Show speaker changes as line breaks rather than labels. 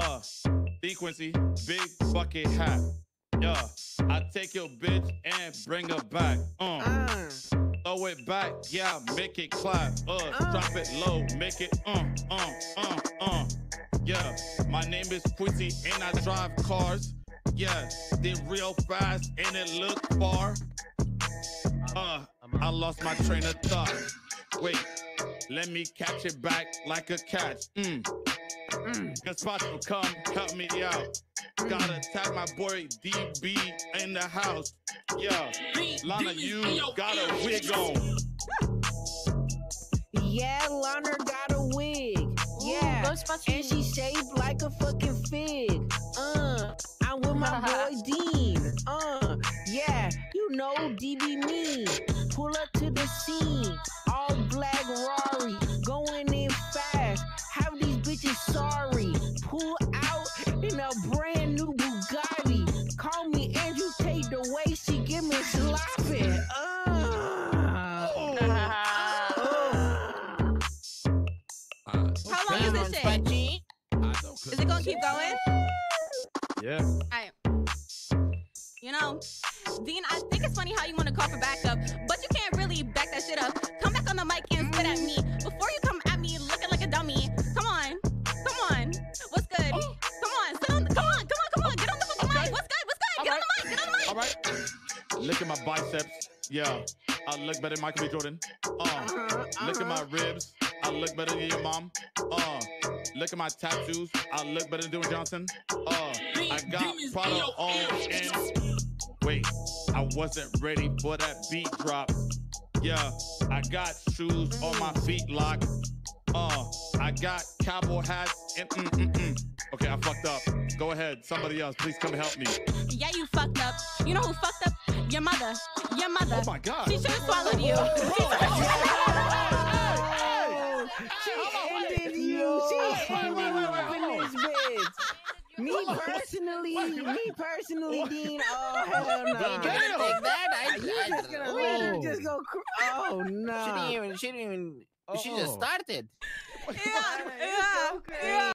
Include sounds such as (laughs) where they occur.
Uh, D Quincy, big bucket hat. Yeah, I take your bitch and bring her back. Uh, throw it back, yeah, make it clap. Uh, drop it low, make it uh, uh, uh, uh. Yeah, my name is Quincy and I drive cars. Yeah, they real fast and it look far. Uh, I lost my train of thought. Wait, let me catch it back like a catch. Mm. Gaspacho, come help me out. Gotta tag my boy DB in the house. Yeah, Lana, you got a wig on.
yeah, Lana got a wig. Yeah,
go Spotty.
and she shaped like a fucking fig. Uh, I'm with my (laughs) boy Dean. Uh, yeah, you know DB me. Pull up to the scene, in a brand new Bugatti. Call me Andrew Tate the way she give me sloppy. Uh,
How long is this shit? Is it gonna keep going?
Yeah.
Alright. You know, Dean, I think it's funny how you want to call for backup, but you can't really back that shit up. Come back on the mic and
Look at my biceps. Yeah. I look better than Michael B. Jordan. Uh,
Uh-huh,
look at my
uh-huh.
ribs. I look better than your mom. Uh, look at my tattoos. I look better than Dwayne Johnson. Uh, I got Prada on and wait, I wasn't ready for that beat drop. Yeah, I got shoes on my feet locked. Uh, I got cowboy hats and mm mm mm. Okay, I fucked up. Go ahead, somebody else, please come help me.
Yeah, you fucked up. You know who fucked up? Your mother. Your mother.
Oh my God.
She should have swallowed you. (laughs)
She ended you. She ended you up in this bitch. Me personally, me personally, Dean. Oh hell no!
Did you really think that? I,
You
I,
just gonna let her
oh.
just go? Cr- oh
She didn't
no!
even. She didn't even. Oh. She just
Oh.
started. (laughs)
yeah, yeah,
so
yeah.